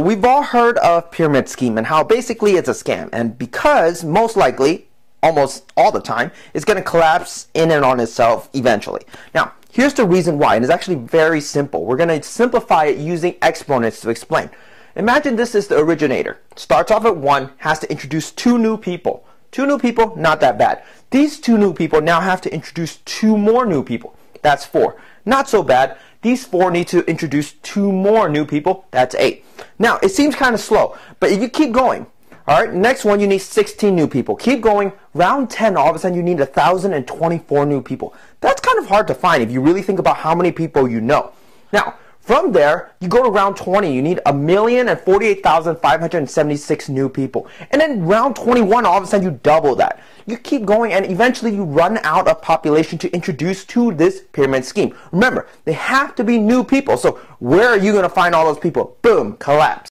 We've all heard of pyramid scheme and how basically it's a scam. And because most likely, almost all the time, it's going to collapse in and on itself eventually. Now, here's the reason why. And it's actually very simple. We're going to simplify it using exponents to explain. Imagine this is the originator. Starts off at 1, has to introduce two new people. Two new people, not that bad. These two new people now have to introduce two more new people. That's 4. Not so bad. These four need to introduce two more new people. That's eight. Now, it seems kind of slow, but if you keep going, all right, next one, you need 16 new people. Keep going. Round 10, all of a sudden, you need 1,024 new people. That's kind of hard to find if you really think about how many people you know. Now, from there, you go to round 20, you need a million and 48,576 new people. And then round 21, all of a sudden you double that. You keep going and eventually you run out of population to introduce to this pyramid scheme. Remember, they have to be new people. So where are you going to find all those people? Boom, collapse.